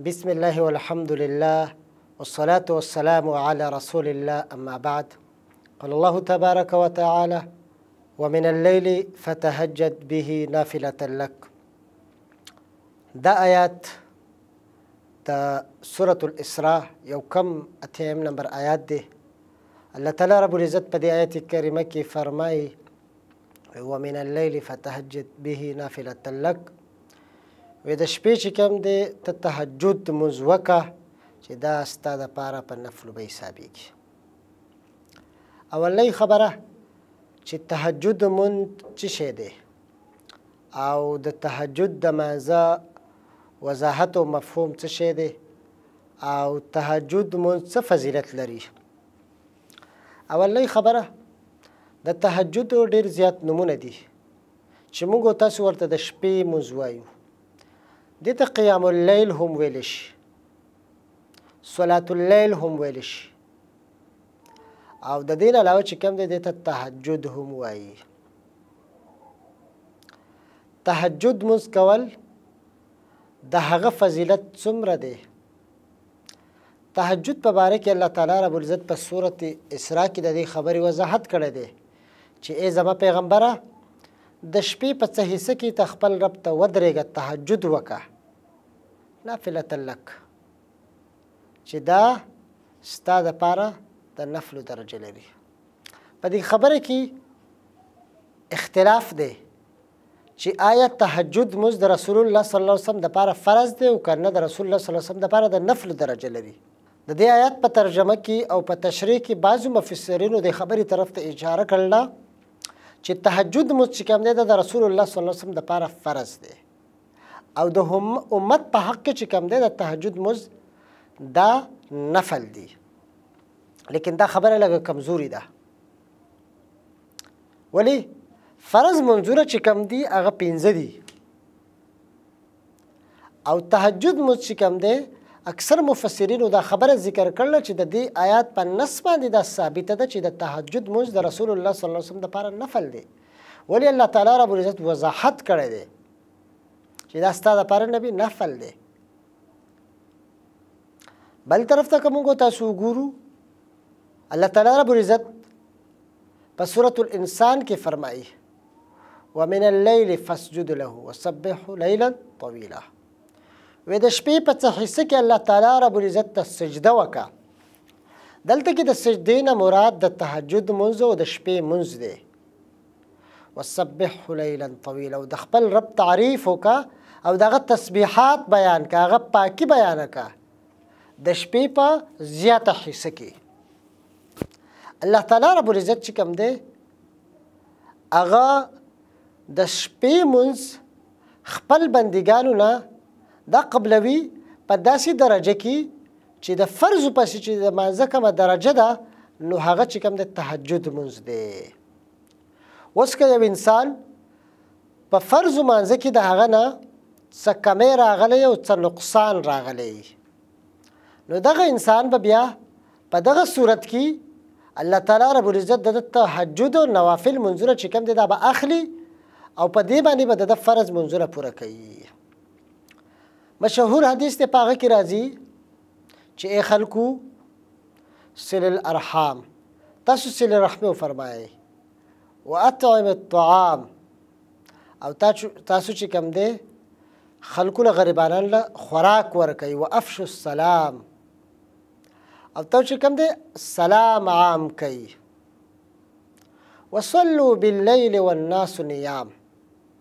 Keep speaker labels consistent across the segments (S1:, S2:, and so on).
S1: بسم الله والحمد لله والصلاة والسلام على رسول الله أما بعد قال الله تبارك وتعالى ومن الليل فتهجد به نافلة لك دا آیات د سورة الاسراء یو کم اتیم نمبر آیات دی الله تعالی رب العزت په دې آیت کریمه کې فرمایي ومن الليل فتهجد به نافلة لك وې د شپې چې کوم دی ته تهجد مونځ وکړه چې دا ستا د پاره په نفلو به حسابېږي اولنۍ خبره چې تهجد مونځ څه شی دی او د تهجد د مانځه وضاحت او مفهوم څه شی دی او تهجد مونږ څه فضیلت لري اولنۍ خبره د تهجد ډیر زیات نمونه دي چې موږ تاسو ورته د شپې مونږ وایو د ته قیام الليل هم ویل شي صلات الليل هم ویل شي او د دین علاوه چې کوم دی د ته تهجد هم وایي تهجد مونځ کول د هغه فضیلت څومره دی تهجد په باره کې الله تعالی رب العزت په سورت اسراء کې د دې خبرې وضاحت کړی دی چې ای زما پیغمبره د شپې په څه حصه کې ته خپل رب ته ودرېږه تهجد وکړه نافله لک چې دا ستا دپاره د نفلو درجه لري په دې خبره کې اختلاف دی چې آیا تهجد موږ د رسول الله صلی الله علیه وسلم د پاره فرض دی او کنه د رسول الله صلی الله علیه وسلم د پاره د نفل درجه لري د دې آیات په ترجمه کې او په تشریح کې بعضو مفسرینو د خبرې طرف ته اشاره کړل چې تهجد موږ چې کوم دی د رسول الله صلی الله علیه وسلم د پاره فرض دی او د هم امت په حق کې چې کوم دی د تهجد موږ دا نفل دی لیکن دا خبره لږه کمزوري ده ولی فرض منظوره چې کم دي هغه پنځه دي او تهجد مو چې کم دی اکثر مفسرینو دا خبره ذکر کړل چې د دې آیات په نس باندې دا ثابته ده چې د تهجد مونږ د رسول الله صلی الله علیه وسلم لپاره نفل دی ولی الله تعالی رب العزت وضاحت کړی دی چې دا ستاسو لپاره نبی نفل دی بل طرف ته کومو تاسو وګورو الله تعالی رب العزت په سورۃ الانسان کې فرمایي ومن الليل فسجد له وسبح ليلا طويلا وې د شپې په څه حصہ کې الله تعالی رب العزت ته سجده وکړه دلته کې د سجدې نه مراد د تهجد منځ او د شپې منځ دی وسبحه ليلا طويلا او د خپل رب تعریف وکا او دغه تسبیحات بیان کا هغه پاکي بیان کا د شپې په زیاته حصہ کې الله تعالی رب العزت چې کوم دی هغه د شپې منځ خپل بندګانو نه دا قبلوي په داسې درجه کې چې د فرض پسې چې د مانځه کومه درجه ده نو هغه چې کوم د تهجد منځ دی اوس که یو انسان په فرض مانځ کې د هغه نه څه کمی راغلی او څه نقصان راغلی نو دغه انسان به بیا په دغه صورت کې الله تعالی رب العزت د تهجد او نوافل منځونه چې کوم دي دا به اخلي او په دې باندې به د فرض منځونه پوره کوي مشهور حدیث ته پاغه کې راځي چې اې خلکو سل الارحام تاسو سل رحم وفرمایئ واطعم الطعام او تاسو چې کم دی خلکو له غریبانان له خوراک ورکوي وافشو السلام او تاسو چې کم دی سلام عام کوي وصلوا بالليل والناس نيام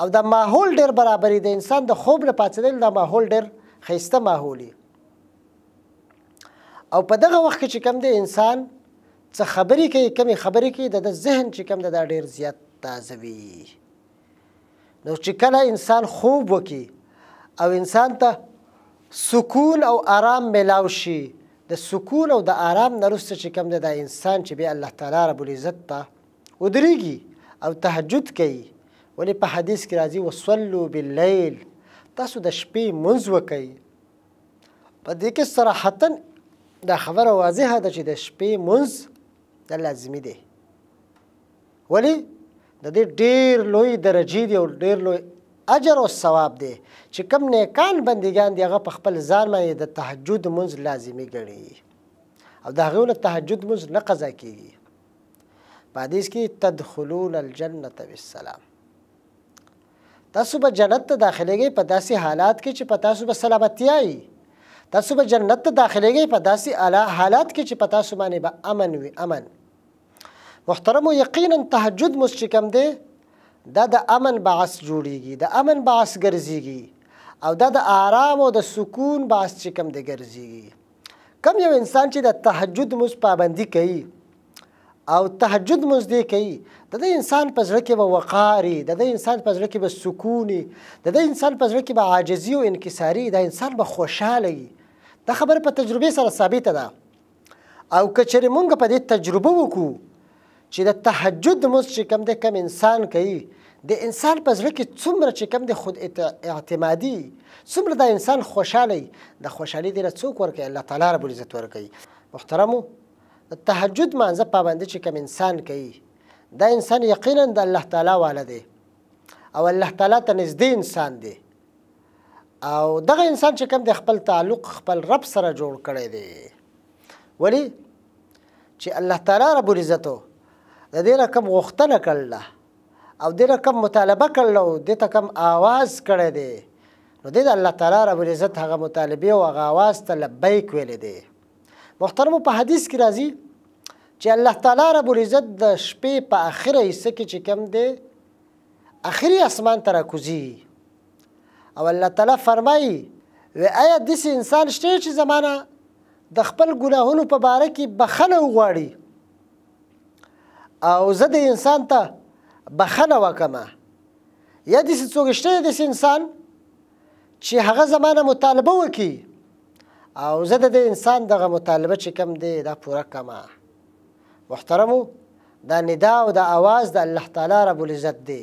S1: او دا ماحول ډیر برابرې د انسان د خوب نه پاتېدل دا ماحول ډیر خیسته ماحولي او په دغه وخت کې چې کم دی انسان څه خبرې کوي کمی خبرې کوي د ذهن چې کم ده دا ډیر زیات تازه وي نو چې کله انسان خوب وکي او انسان ته سکون او آرام ملاو شي د سکون او د آرام نرسته چې کم ده دا انسان چې به الله تعالی رب العزت ته ودرېږي او تهجد کوي ولې په حدیث کې راځي وصلو باللیل تاسو د شپې منځ وکړئ په دې کې صراحتا دا خبره واضحه ده چې د شپې منځ د لازمي دی ولی د دې ډیر لوی درجه دی او ډیر لوی اجر او ثواب دی چې کم نیکان بندگان دی هغه په خپل ځان باندې د تهجد منځ لازمي ګڼي او دا غوله تهجد منځ نه قضا کیږي په حدیث کې تدخلون الجنه بالسلام تاسو به جنت ته داخليږئ په داسې حالات کې چې په تاسو به سلامتیا وي تاسو به جنت ته داخليږئ په داسې حالات کې چې په تاسو باندې به امن وي امن محترمو یقینا تهجد مس چې کوم دی دا د امن باعث جوړیږي د امن باعث ګرځيږي او دا د آرام او د سکون باعث چې کوم دی ګرځيږي کم یو انسان چې د تهجد مز پابندي کوي او تهجد مز دی کوي د دې انسان په زړه کې به وقاري د دې انسان په زړه کې به سکوني د دې انسان په زړه کې به عاجزي او انکساري دا انسان به خوشاله وي دا خبره په تجربه سره ثابته ده او کچره مونږ په دې تجربه وکړو چې د تهجد لمونځ چې کوم دی کوم انسان کوي د انسان په زړه کې څومره چې کوم د خود اعتمادي څومره دا انسان خوشاله د خوشحالي دې له څوک ورکوي الله تعالی رب العزت ورکوي محترمو د تهجد مانځه پابندي چې کوم انسان کوي دا انسان یقینا د الله تعالی والا دی او الله تعالی ته نږدې انسان دی او دغه انسان چې کوم د خپل تعلق خپل رب سره جوړ کړی دی ولی چی الله تعالی رب العزت د دې نه کوم غوښتنه کړل ده او دې نه کوم مطالبه کړل او دې ته کوم آواز کړی دی نو دې د الله تعالی رب العزت هغه مطالبه او هغه آواز ته لبیک ویل دی محترم په حدیث کې راځي چې الله تعالی رب العزت د شپې په اخره حصہ کې چې کم دی اخري اسمان ته راکوزي او الله تعالی فرمایي و ایا داسې انسان شته چې زمانه د خپل ګناهونو په باره کې بخنه وغواړي او زه د انسان ته بخنه وکم یا داسې څوک شته داسې انسان چې هغه زمانه مطالبه وکړي او زه د انسان دغه مطالبه چې کم دی دا پوره کما محترمو دا ندا او دا आवाज د الله تعالی رب العزت دی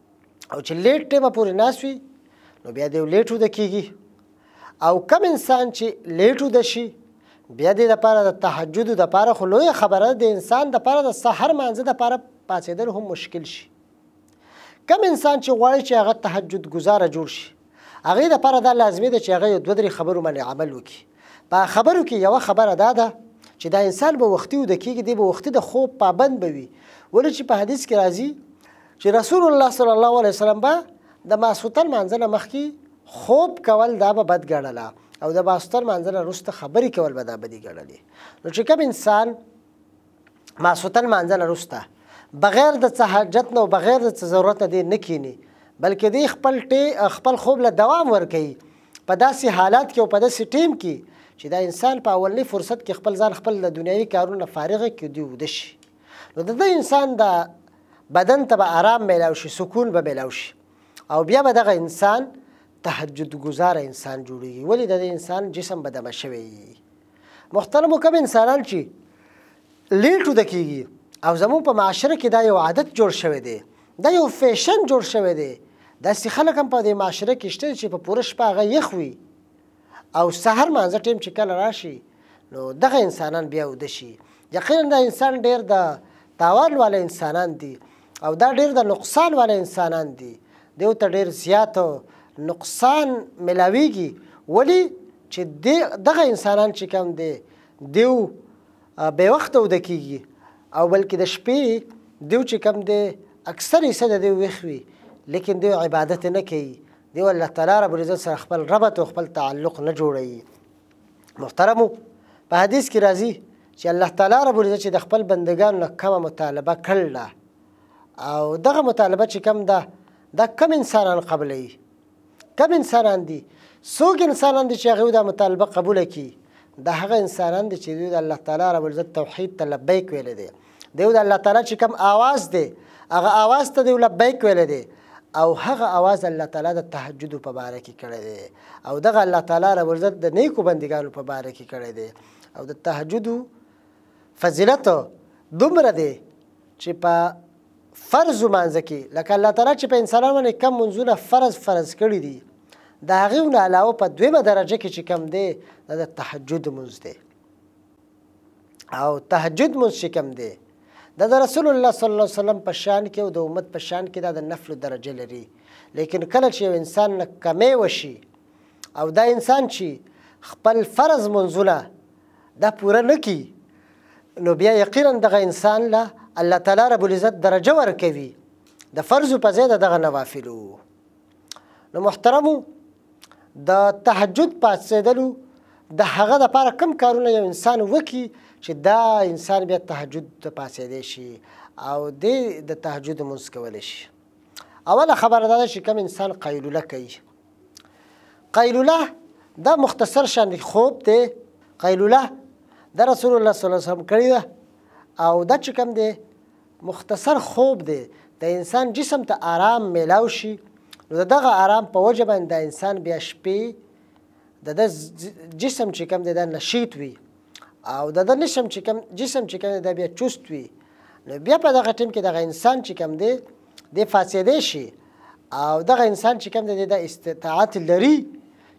S1: او چې لیټ ټیمه پورې ناس وي نو بیا دی لیټ وده کیږي او کم انسان چې لیټ وده شي بیا د لپاره د تهجد د لپاره خو لوی خبره د انسان د لپاره د سحر مانځه د لپاره پاتېدل هم مشکل شي کم انسان چې غواړي چې هغه تهجد گزاره جوړ شي هغه د پاره دا لازمي ده چې هغه یو دوه درې خبرو باندې عمل وکړي په خبرو کې یو خبره دا ده چې دا انسان به وختي ود کېږي دی به وختي د خوب پابند به وي ولې چې په حدیث کې راځي چې رسول الله صلی الله علیه وسلم به د ماسوتن منځنه مخکې خوب کول دا به بد ګڼله او د ماسوتن منځنه وروسته خبرې کول به دا بدې ګڼلې نو چې کوم انسان ماسوتن مانځه نه روسته بغیر د څه حاجت نه او بغیر د څه ضرورت نه دی نه کینی بلکې دی خپل ټی خپل خوب له دوام ورکوي په داسې حالات کې او په داسې ټیم کې چې دا انسان په اولنی فرصت کې خپل ځان خپل د دنیوي کارونو فارغ کې دی وده شي نو د انسان د بدن ته به آرام میلاو شي سکون به میلاو شي او بیا به دغه انسان تهجد گزار انسان جوړیږي ولی د انسان جسم بدمه شوی محترمو کوم انسانان چې لیټ وده کیږي او زموږ په معاشره کې دا یو عادت جوړ شوی دی دا یو فیشن جوړ شوی دی داسې خلک هم په دې معاشره کې شته چې په پوره شپه هغه یخ وي او سحر مانځه ټیم چې کله راشي نو دغه انسانان بیا وده شي یقینا دا انسان ډیر د تاوان والا انسانان دي او دا ډیر د نقصان والا انسانان دي دیو ته ډیر زیات نقصان ملاویږي ولی چې دې دغه انسانان چې کوم دی دیو بې وخته وده کیږي او بلکې د شپې دیو چې کوم دی اکثر حصه د دیو ویښ وي لیکن دیو عبادت نه کوي دیو الله تعالی رب العزت سره خپل ربط او خپل تعلق نه جوړوي محترمو په حدیث کې راځي چې الله تعالی رب العزت چې د خپل بندگانو نه کومه مطالبه کړله او دغه مطالبه چې کوم ده دا کم انسانان قبلوي کم انسانان دي څوک انسانان دي چې هغوی دا مطالبه قبوله کړي دا هغه انسانان دي چې دوی د الله تعالی رب العزت توحید ته لبیک ویلی دی دوی د الله تعالی چې کوم آواز دی هغه آواز ته دوی لبیک ویلی دی او هغه آواز الله تعالی د تهجد په باره کې کړی دی او دغه الله تعالی رب العزت د نیکو بندګانو په باره کې کړی دی او د تهجد فضیلت دومره دی چې په فرض مانځه کې لکه الله تعالی چې په انسانانو باندې کم منځونه فرض فرض کړی دي د هغه نه علاوه په دویمه درجه کې چې کم دی د تهجد منځ دی او تهجد منځ چې کم دی د رسول الله صلی الله علیه وسلم په شان کې او د امت په شان کې دا د نفل درجه لري لیکن کله چې یو انسان نه کمی وشي او دا انسان چې خپل فرض منځونه دا پوره نه کړي نو بیا یقینا دغه انسان له الله تعالی رب العزت درجه ورکوي د فرض په ځای دغه نوافلو نو محترمو د تهجد پاتېدلو د هغه د لپاره کم کارونه یو انسان وکي چې دا انسان بیا تهجد ته پاسېدی شي او دی د تهجد مونځ کولی شي اوله خبره دا ده چې کم انسان قیلوله کوي قیلوله دا مختصر شان خوب دی قیلوله د رسول الله صلی الله علیه وسلم کړی ده او دا چې کوم دی مختصر خوب دی د انسان جسم ته آرام میلاو شي نو د دغه آرام په وجه باندې د انسان بیا شپې د د جسم چې کوم دی دا نشیط وي او د د نشم چې کوم جسم چې کوم دی دا بیا چست وي نو بیا په دغه ټیم کې دغه انسان چې کوم دی دی فاسدې شي او دغه انسان چې کوم دی د استطاعت لري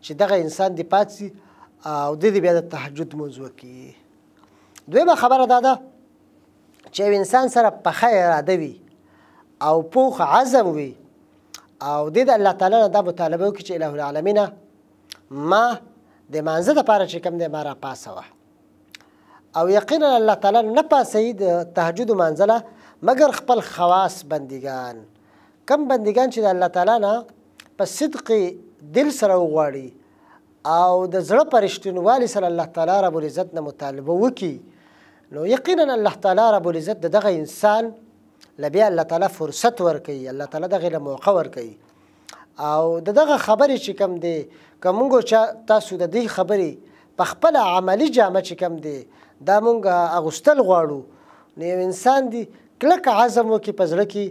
S1: چې دغه انسان دی پاتې او د دې بیا د تهجد مونږ وکي دویمه خبره دا ده چې یو انسان سره پخه اراده وي او پوخ عزم وي او د دې الله تعالی نه دا مطالبه وکړي چې الٰه العالمین ما د مانزه د پاره چې کوم دی ما را پاسوه او یقینا الله تعالی نه پاسي د تهجد مانځله مګر خپل خواص بندگان کم بندگان چې د الله تعالی نه په صدق دل سره وغواړي او د زړه پرشتینوالي سره الله تعالی رب العزت نه مطالبه وکي نو یقینا الله تعالی رب العزت دغه انسان لبیا الله تعالی فرصت ورکي الله تعالی دغه موقع ورکي او د دغه خبرې چې کم دی که مونږ چا تاسو د دې خبرې په خپل عملی جامه چې کم دی دا مونږ اغوستل غواړو نو یو انسان دی کلک عزم وکړي په زړه کې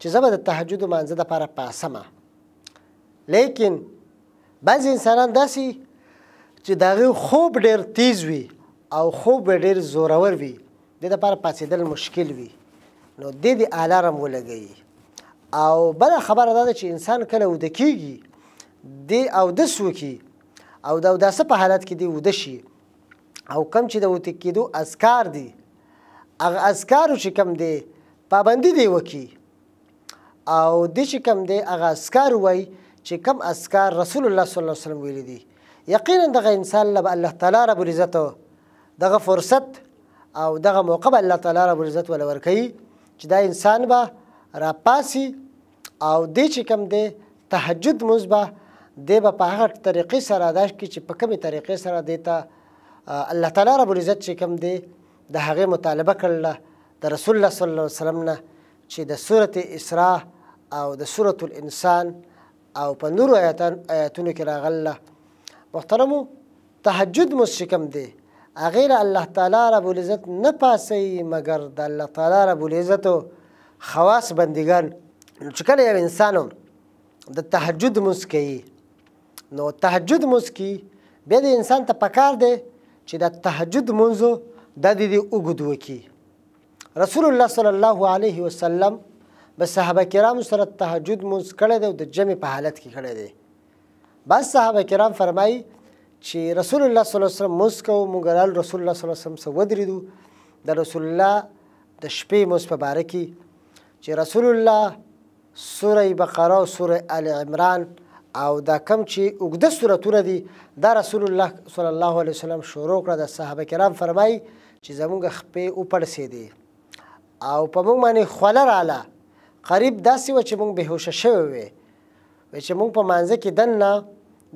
S1: چې زه به د تهجد مانځه دپاره پاسم لیکن بعضې انسانان داسې چې د هغې خوب ډېر تیز وي او خوب به ډېر زورور وي دې لپاره پاڅېدل مشکل وي نو دې دې الارم ولګوي او بله خبره دا ده چې انسان کله وده کېږي دې اودس وکړي او د اوداسه په حالت کې دې وده شي او کم چې د وده کېدو اذکار دي هغه اذکارو چې کم دی پابندي دی وکړي او دې چې کوم دی هغه اسکار وای چې کوم اسکار رسول الله صلی الله علیه وسلم ویلي دي یقینا دغه انسان له الله تعالی رب العزت دغه فرصت او دغه موقع به الله تعالی رب العزت ول ورکړي چې دا انسان به راپاسي او دې چې کوم دی تهجد مزبه دی به په هغه طریقې سره ادا کړي چې په کومې طریقې سره دی ته الله تعالی رب العزت چې کوم دی د هغې مطالبه کړله د رسول الله صلی الله علیه وسلم نه چې د سورت اسراء او د سورت الانسان او په نورو آیاتونو کې راغله محترمو تهجد مو چې کوم دی هغې له الله تعالی رب العزت نه پاسوي مګر د الله تعالی رب العزت خواص بندګان چې کله یو انسان د تهجد مونځ کوي نو تهجد مونځ کوي بیا د انسان ته پکار دی چې د تهجد مونځ د دې اوږد وکړي رسول الله صلی الله علیه وسلم به صحابه کرام سره تهجد مونږ کړی دی او د جمع په حالت کې کړی دی بعض صحابه کرام فرمایي چې رسول الله صلی الله علیه وسلم مونږ کو مونږ رال رسول الله صلی الله علیه وسلم سره ودرېدو د رسول الله د شپې مونږ په باره کې چې رسول الله سوره بقره او سوره ال عمران او دا کم چې اوږده سورتونه دي دا رسول الله صلی الله علیه وسلم شروع کړه د صحابه کرام فرمایي چې زمونږ خپې وپړسېدې او په موږ باندې خوله رااله قریب داسې و چې موږ بهوشه شوی وې چې موږ په مانځه کې دننه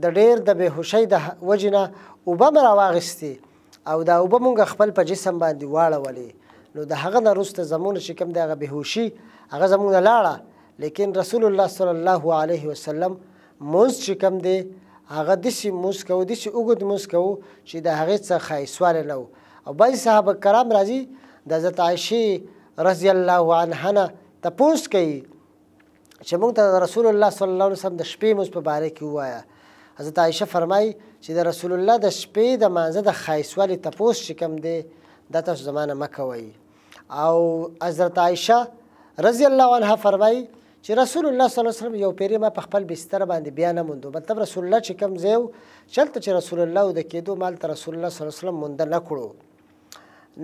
S1: د ډېر د بهوشۍ د وجې نه اوبه مې راواغېستې او دا اوبه مونږ خپل په جسم باندې واړولې نو د هغه نه وروسته زمونږ چې کوم دغه بهوشي هغه زمونږ نه لاړه لیکن رسول الله صلی الله علیه وسلم موز چې کوم دی هغه داسې موز کوو داسې اوږد موز کوو چې د هغې څه ښایسوالی نه و او بعضې صحابه کرام راځي د حضرت عایشې رضی الله عنها نه تپوس کوي چې موږ ته د رسول الله صلی الله علیه وسلم د شپې موز په باره کې ووایه حضرت عائشه فرمایي چې د رسول الله د شپې د مانځه د خایسوالي تپوس چې کوم دی دا تاسو زمانه مکوي او حضرت عائشه رضی الله عنها فرمایي چې رسول الله صلی الله علیه وسلم یو پیری ما په خپل بستر باندې بیا نه موندو مطلب رسول الله چې کوم ځای چلته چې رسول الله د کېدو مال ته رسول الله صلی الله علیه وسلم مونده نه کړو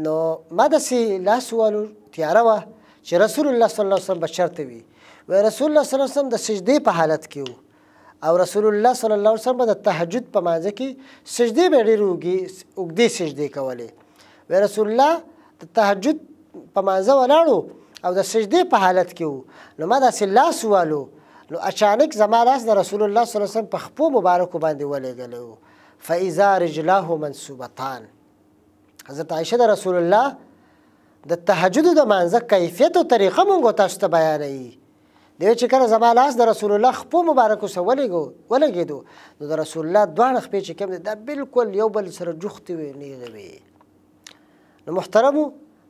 S1: نو ما د سي لاس والو تیاره وه چې رسول الله صلی الله علیه وسلم به چرته وي وای رسول الله صلی الله علیه وسلم د سجدې په حالت کې وو او رسول الله صلی الله علیه وسلم به د تهجد په مانځ کې سجدې به ډېر اوږدې سجدې کولې وای رسول الله د تهجد په مانځ ولاړو او د سجدې په حالت کې وو نو ما داسې لاس والو نو اچانک زما لاس د رسول الله صلی الله علیه وسلم په خپو مبارکو باندې ولېږلی وو فاذا رجلاه منصوبتان حضرت عائشه د رسول الله د تهجد د مانزه کیفیت او طریقه مونږ تاسو ته بیانوي دی چې کله زما لاس د رسول الله خپو مبارکو سره ولګو ولګېدو نو د رسول الله دواړه خپې چې کوم دا بالکل یو بل سره جوختې وي نیغې وي نو محترمو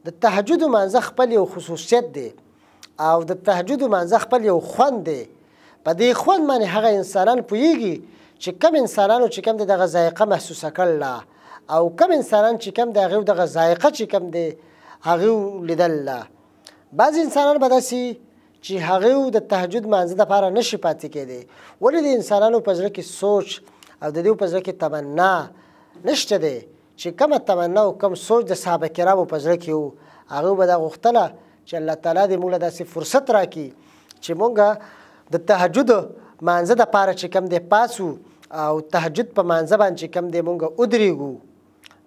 S1: د تهجد مانزه خپل یو خصوصیت دی او د تهجد مانځه خپل یو خوند دی په دې خوند باندې هغه انسانان پوهیږي چې کم انسانانو چې کم دغه ذایقه محسوسه کړل او کم انسانان چې کم دغه دغه ذایقه چې کم دی هغه لیدل بعض انسانان به داسي چې هغه د تهجد مانځه د پاره نشي پاتې کېدی ولې د انسانانو په ځل کې سوچ او د دې په ځل کې تمنا نشته دی چې کومه تمنا او کوم سوچ د صحابه کرامو په زړه کې وو هغه به دا غوښتله چې الله تعالی دې موږ له داسې فرصت راکړي چې موږ د تهجد مانځه د پاره چې کم دې پاسو او تهجد په مانځه باندې چې کم دې موږ ودرېږو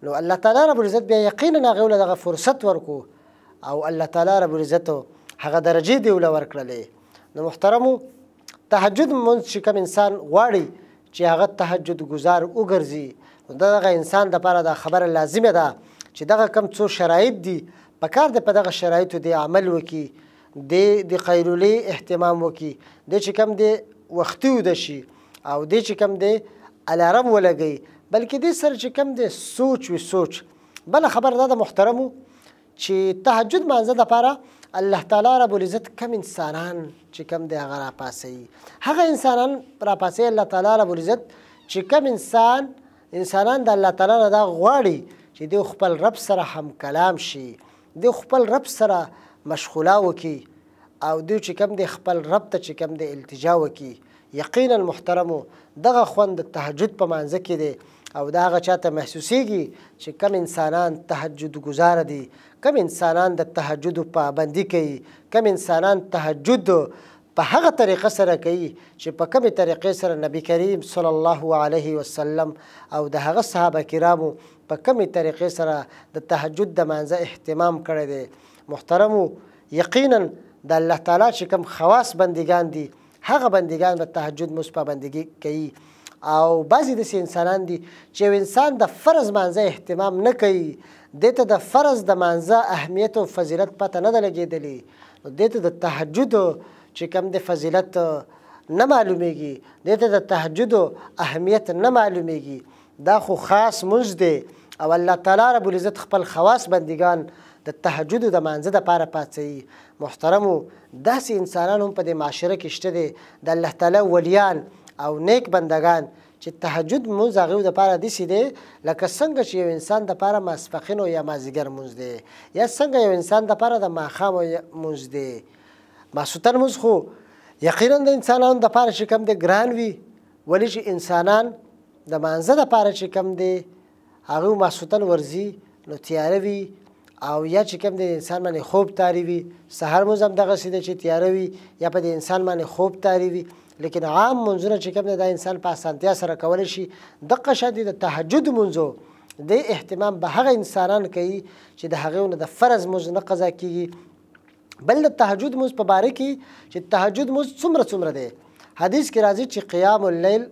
S1: نو الله تعالی رب العزت بیا یقینا هغه ول دغه فرصت ورکو او الله تعالی رب العزت هغه درجه دی ول ورکړلې نو محترمو تهجد مونږ چې کوم انسان غواړي چې هغه تهجد گزار وګرځي نو دغه انسان د لپاره دا خبره لازمه ده چې دغه کم څو شرایط دي په کار د په دغه شرایطو دی عمل وکي د د قیلولې اهتمام وکي د چې کم دی وختي ود شي او د چې کم دی الارم ولګي بلکې د سر چې کم دی سوچ وي سوچ بل خبر دا د محترمو چی تهجد لمانځه دپاره الله تعالی رب العزت کم انسانان چې کم دی هغه راپاسوي هغه انسانان راپاسوي الله تعالی رب العزت چې کم انسان انسانان د الله تعالی نه دا غواړي چې دی خپل رب سره هم کلام شي دی خپل رب سره مشغوله وکي او دی چې کم دی خپل رب ته چې کم دی التجا وکي یقینا محترمو دغه خوند تهجد په مانځ کې دی او دا هغه چاته محسوسیږي چې کم انسانان تهجد گزار دي کم انسانان د تهجد پابندي کوي کم انسانان تهجد په هغه طریقه سره کوي چې په کومې طریقې سره نبی کریم صلی الله علیه وسلم او د هغه صحابه کرامو په کومې طریقې سره د تهجد د مانځه اهتمام کړی دی محترمو یقینا د الله تعالی چې کوم خواص بندگان دي هغه بندګان به تهجد مز پابندګي کوي او بعضې داسې انسانان دي چې یو انسان د فرض مانځه اهتمام نه کوي دې ته د فرض د مانځه اهمیت او فضیلت پته نه ده لګېدلې نو دې ته د تهجد چې کوم د فضیلت نه معلومیږي دې ته د تهجد اهمیت نه معلومیږي دا خو خاص مونځ دی او الله تعالی رب العزت خپل خواص بندګان د تهجد د مانځه د پاره پاتوي محترمو داسې انسانان هم په دې معاشره کې شته دي د الله تعالی ولیان او نیک بندگان چې تهجد مونږ هغه د پاره دي سي دي لکه څنګه چې یو انسان د پاره ماسپخین او یا مازیګر مونږ دي یا څنګه یو انسان د پاره د ماخام مونږ دي ماسوتن مونږ خو یقینا د انسانانو د پاره چې کم د ګران وي ولې چې انسانان د مانځه د پاره چې کم دی هغه ماسوتن ورزي نو تیاره وي او یا چې کم دی انسان باندې خوب تاری وي سحر مونږ هم دغه سیده چې تیاره وي یا په دې انسان باندې خوب تاری وي لیکن عام منځونه چې کوم دی دا انسان په اسانتیا سره کولی شي دقه شان دي د تهجد منځو د اهتمام به هغه انسانان کوي چې د هغې نه د فرض مونځ نه قضا کیږي بل د تهجد مونځ په باره کې چې تهجد مونځ څومره څومره دی حدیث کې راځي چې قیام اللیل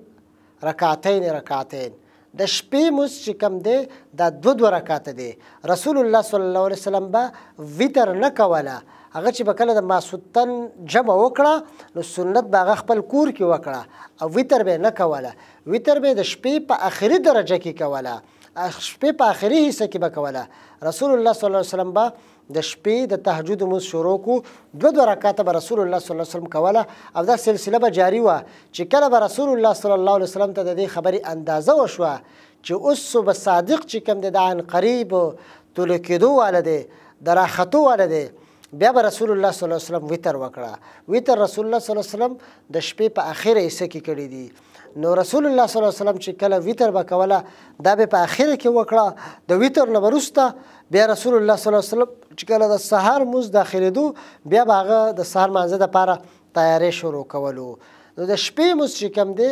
S1: رکعتین رکعتین د شپې موس چې کم دی دا دو دو رکعت دی رسول الله صلی الله علیه وسلم به ویتر نه کوله هغه چې بکله د ماسوتن جمع وکړه نو سنت باغ خپل کور کې وکړه او ویتر به نه کوله ویتر به د شپې په اخري درجه کې کوله شپې په اخري حصہ کې به کوله رسول الله صلی الله علیه وسلم به د شپې د تهجد مونږ شروع کو دو دو رکعاته به رسول الله صلی الله علیه وسلم کوله او دا سلسله به جاری و چې کله به رسول الله صلی الله علیه وسلم ته د دې خبرې اندازه وشوه چې اوس صبح صادق چې کوم د عن قریب طول کېدو واله دی د راختو واله دی بیا به رسول الله صلی الله علیه وسلم وتر وکړه وتر رسول الله صلی الله علیه وسلم د شپې په اخره حصہ کې کړی دی نو رسول الله صلی الله علیه وسلم چې کله ویتر به کوله دا به په اخر کې وکړه د ویتر نه وروسته بیا رسول الله صلی الله علیه وسلم چې کله د سحر موز داخليدو بیا به هغه د سحر مانزه د پاره تیارې شروع کولو نو د شپې موز چې کم دی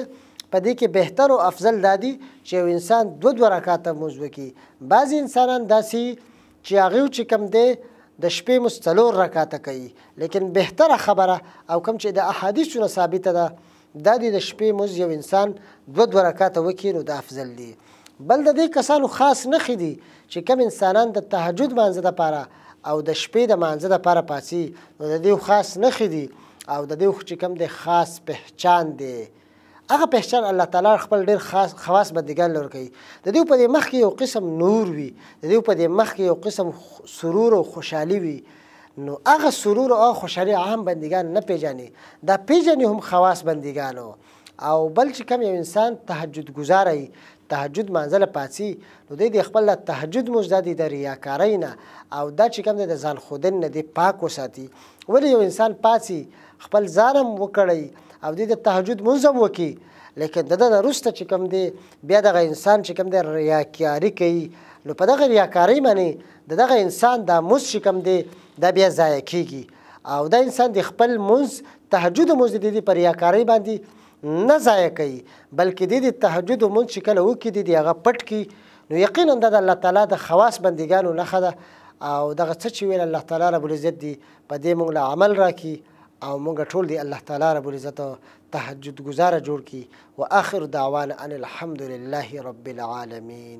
S1: په دې کې بهتر او افضل دادی چې یو انسان دو دو رکعاته موز وکي بعضی انسانان داسي چې هغه چې کم دی د شپې مستلور رکعاته کوي لیکن بهتره خبره او کم چې د احادیثو ثابته ده دا دی د شپې موز یو انسان دوه دوه رکاته وکړي نو دا افضل دي بل د دې کسانو خاص نخې دي چې کم انسانان د تهجد مانځه د پاره او د شپې د مانځه د پاره پاسي نو د دې خاص نخې دي او د دې چې کم د خاص پہچان دی هغه پہچان الله تعالی خپل ډیر خاص خواص بندگان لور کوي د دې په مخ کې یو قسم نور وي د دې په مخ کې یو قسم سرور او خوشحالي وي نو هغه سرور او خوشحالي عام بندګان نه پیژني دا پیژني هم خواص بندګانو او بل چې کم یو انسان تهجد گزار وي تهجد مانځله پاتسي نو دی د خپل تهجد مزدا دي د ریاکارۍ نه او دا چې کم د ځان خودن نه دی پاک وساتي ولی یو انسان پاتسي خپل ځانم وکړي او د تهجد منظم وکي لیکن دغه نرسته چې کم دی بیا دغه انسان چې کم دی ریاکاری کوي نو په دغه ریاکاری باندې د دغه انسان دا موز چې کوم دی دا بیا ضایع کیږي او دا انسان د خپل موز تهجد موز د دې پر یاکاری باندې نه ضایع کوي بلکې د تهجد موز چې کله وکړي د دې هغه پټ کی نو یقینا دا د الله تعالی د خواص بندګانو نه خده او دغه څه چې ویل الله تعالی رب العزت دی په دې موږ له عمل راکړي او موږ ټول دی الله تعالی رب العزت تهجد گزار جوړ کړي واخر دعوانا ان الحمد لله رب العالمین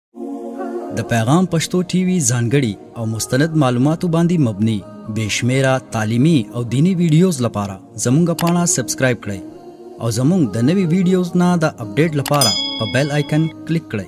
S2: د پیغام پښتو ټي وي ځانګړي او مستند معلوماتو باندې مبني بشمیره تعلیمي او دینی ویډیوز لپاره زمونږ پاڼه سبسکرایب کړئ او زمونږ د نوي ویډیوز نه د اپډیټ لپاره په بیل آیکن کلیک کړئ